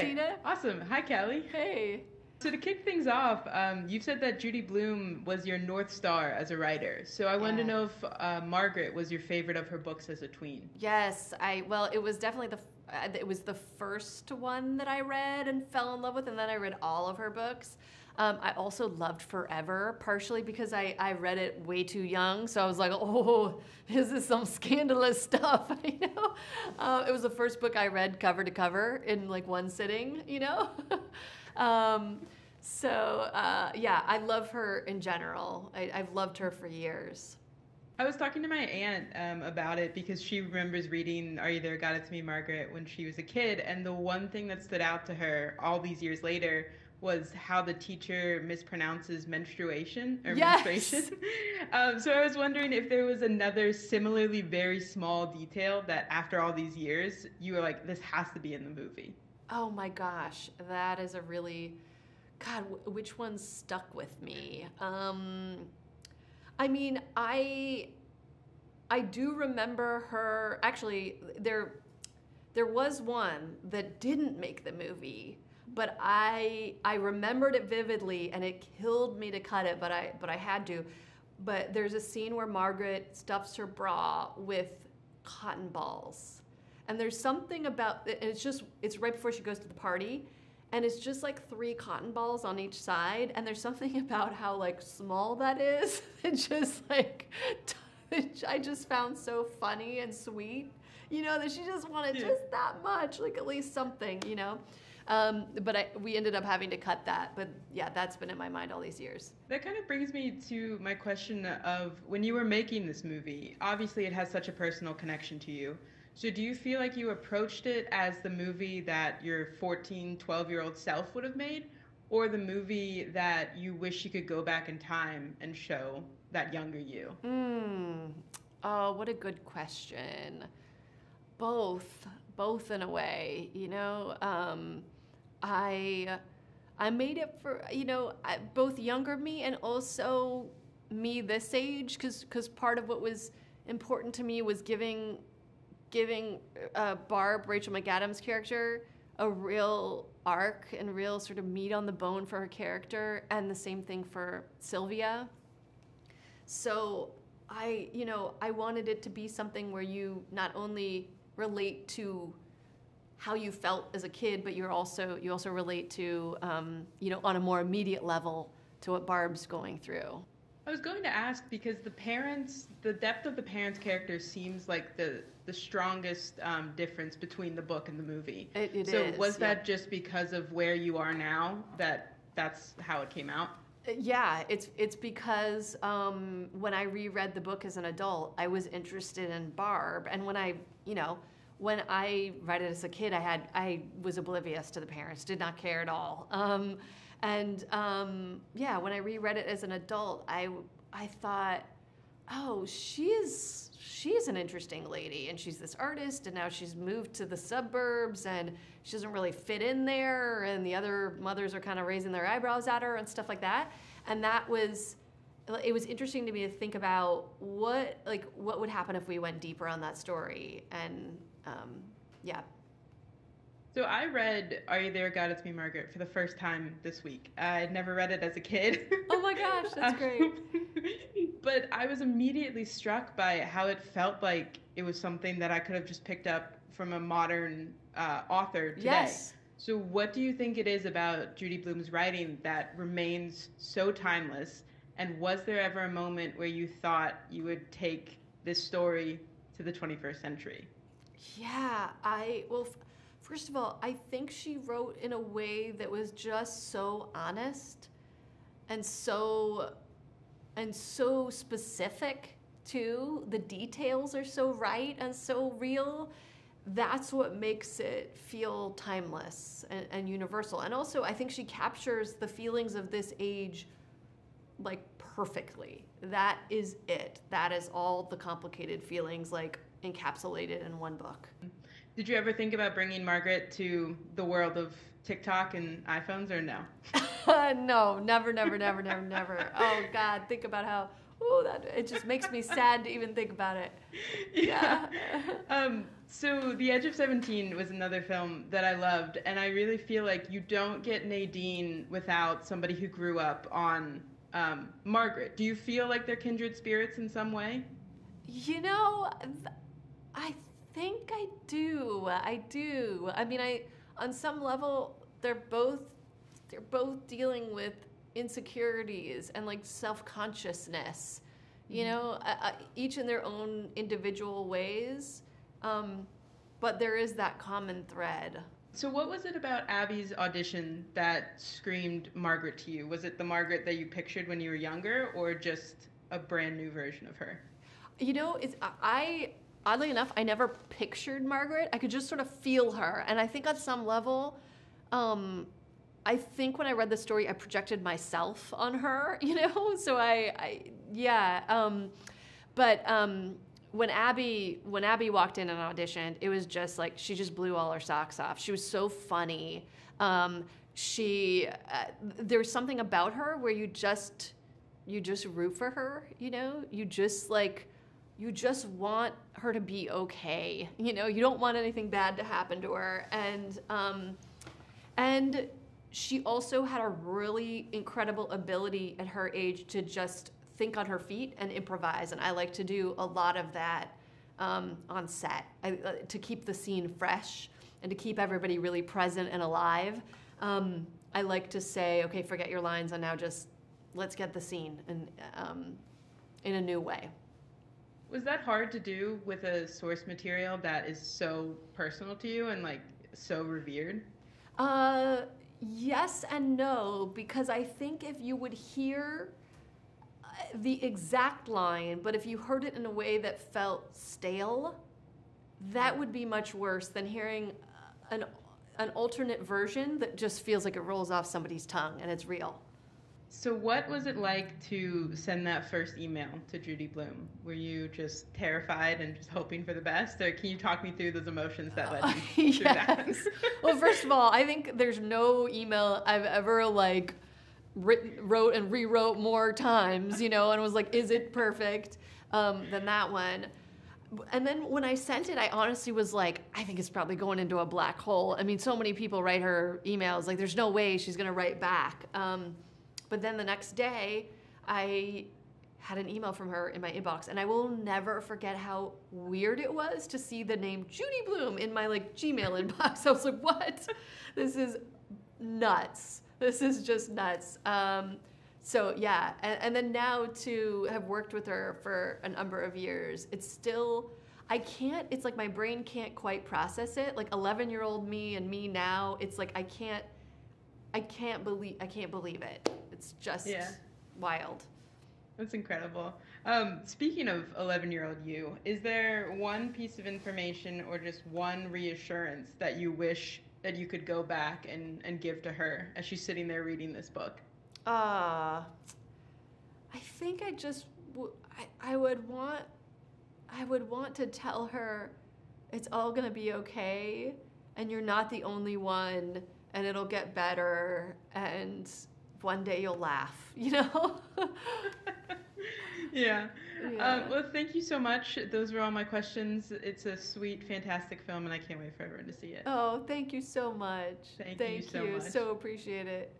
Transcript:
Tina. Awesome. Hi, Kelly. Hey. So to kick things off, um, you've said that Judy Blume was your north star as a writer. So I wanted to know if uh, Margaret was your favorite of her books as a tween. Yes, I well, it was definitely the uh, it was the first one that I read and fell in love with, and then I read all of her books. Um, I also loved Forever, partially because I, I read it way too young, so I was like, oh, this is some scandalous stuff, you know. Uh, it was the first book I read cover to cover in like one sitting, you know. um, so uh, yeah, I love her in general. I, I've loved her for years. I was talking to my aunt um, about it because she remembers reading Are You There, God It's Me, Margaret when she was a kid. And the one thing that stood out to her all these years later was how the teacher mispronounces menstruation or Yes. menstruation. um, so I was wondering if there was another similarly very small detail that after all these years, you were like, this has to be in the movie. Oh my gosh, that is a really God. wh- Which one stuck with me? Um, I mean, I I do remember her. Actually, there there was one that didn't make the movie, but I I remembered it vividly, and it killed me to cut it, but I but I had to. But there's a scene where Margaret stuffs her bra with cotton balls. And there's something about and it's just it's right before she goes to the party and it's just like three cotton balls on each side and there's something about how like small that is that just like I just found so funny and sweet. You know that she just wanted Yeah. just that much, like at least something, you know. Um, but I, we ended up having to cut that. But yeah, that's been in my mind all these years. That kind of brings me to my question of when you were making this movie, obviously it has such a personal connection to you. So do you feel like you approached it as the movie that your 14, 12 year old self would have made? Or the movie that you wish you could go back in time and show that younger you? Hmm. Oh, what a good question. Both, both in a way. You know, um, I, I made it for you know both younger me and also me this age, because because part of what was important to me was giving, giving uh, Barb Rachel McAdams character a real arc and real sort of meat on the bone for her character, and the same thing for Sylvia. So I, you know, I wanted it to be something where you not only relate to how you felt as a kid, but you're also you also relate to, um, you know, on a more immediate level to what Barb's going through. I was going to ask because the parents, the depth of the parents' character seems like the the strongest um, difference between the book and the movie. It, it so is, was yeah. that just because of where you are now that that's how it came out? Yeah, it's it's because um, when I reread the book as an adult, I was interested in Barb, and when I, you know, when I read it as a kid, I had I was oblivious to the parents, did not care at all. Um, and um, yeah, when I reread it as an adult, I I thought, oh, she's she's an interesting lady, and she's this artist, and now she's moved to the suburbs, and she doesn't really fit in there, and the other mothers are kind of raising their eyebrows at her and stuff like that, and that was. It was interesting to me to think about what like what would happen if we went deeper on that story, and um, yeah, So I read Are You There, God It's Me, Margaret for the first time this week. i had never read it as a kid. Oh my gosh, that's great. but I was immediately struck by how it felt like it was something that I could have just picked up from a modern uh, author today. yes. So what do you think it is about Judy Blume's writing that remains so timeless? And was there ever a moment where you thought you would take this story to the 21st century? Yeah, I well, f- first of all, I think she wrote in a way that was just so honest and so and so specific too. The details are so right and so real. That's what makes it feel timeless and, and universal. And also, I think she captures the feelings of this age like perfectly. That is it. That is all the complicated feelings like encapsulated in one book. Did you ever think about bringing Margaret to the world of TikTok and iPhones or no? no, never, never, never, never, never. Oh God, think about how oh, that it just makes me sad to even think about it. Yeah. um, so The Edge of Seventeen was another film that I loved, and I really feel like you don't get Nadine without somebody who grew up on um, Margaret. Do you feel like they're kindred spirits in some way? You know, I think I do. I do. I mean, I on some level they're both they're both dealing with insecurities and like self-consciousness you mm-hmm. know each in their own individual ways um, but there is that common thread so what was it about abby's audition that screamed margaret to you was it the margaret that you pictured when you were younger or just a brand new version of her you know it's i oddly enough i never pictured margaret i could just sort of feel her and i think on some level um, I think when I read the story, I projected myself on her, you know. So I, I yeah. Um, but um, when Abby when Abby walked in and auditioned, it was just like she just blew all her socks off. She was so funny. Um, she uh, there was something about her where you just you just root for her, you know. You just like you just want her to be okay, you know. You don't want anything bad to happen to her, and um, and she also had a really incredible ability at her age to just think on her feet and improvise. And I like to do a lot of that um, on set I, uh, to keep the scene fresh and to keep everybody really present and alive. Um, I like to say, okay, forget your lines and now just let's get the scene in, um, in a new way. Was that hard to do with a source material that is so personal to you and like so revered? Uh, Yes and no, because I think if you would hear the exact line, but if you heard it in a way that felt stale, that would be much worse than hearing uh, an an alternate version that just feels like it rolls off somebody's tongue and it's real. So, what was it like to send that first email to Judy Blume? Were you just terrified and just hoping for the best, or can you talk me through those emotions that led you through that? well, first of all, I think there's no email I've ever like written, wrote and rewrote more times, you know, and was like, "Is it perfect?" Um, than that one. And then when I sent it, I honestly was like, I think it's probably going into a black hole. I mean, so many people write her emails, like, there's no way she's going to write back. Um, but then the next day, I had an email from her in my inbox, and I will never forget how weird it was to see the name Judy Blume in my like Gmail inbox. I was like, what? This is nuts. This is just nuts. Um, so yeah, and, and then now to have worked with her for a number of years, it's still. I can't, it's like my brain can't quite process it. Like 11 year old me and me now, it's like I can't, I can't believe, I can't believe it. It's just yeah. wild. That's incredible. Um, speaking of 11 year old you, is there one piece of information or just one reassurance that you wish that you could go back and, and give to her as she's sitting there reading this book? Uh, I think I just, w- I, I would want, I would want to tell her it's all going to be okay and you're not the only one and it'll get better and one day you'll laugh, you know? yeah. yeah. Um, well, thank you so much. Those were all my questions. It's a sweet, fantastic film, and I can't wait for everyone to see it. Oh, thank you so much. Thank, thank you so much. So appreciate it.